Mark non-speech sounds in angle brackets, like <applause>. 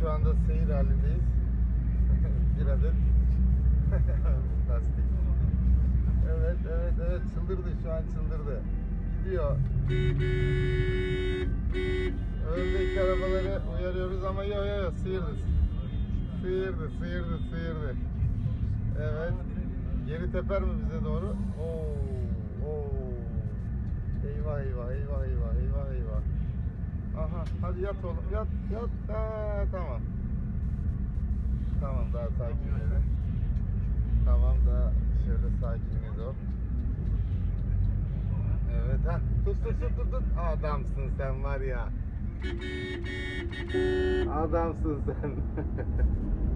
şu anda seyir halindeyiz. <laughs> bir adet <laughs> lastik. Evet, evet, evet. Çıldırdı şu an çıldırdı. Gidiyor. Öndeki arabaları uyarıyoruz ama yo yo yo sıyırdı. Sıyırdı, sıyırdı, sıyırdı. Evet. Geri teper mi bize doğru? Oo, oo. Eyvah eyvah eyvah eyvah eyvah eyvah. Hadi yat oğlum yat yat. Ha, tamam. Tamam daha sakinledi. Tamam daha şöyle sakinledi o. Evet ha tut tut tut tut tut. Adamsın sen var ya. Adamsın sen. <laughs>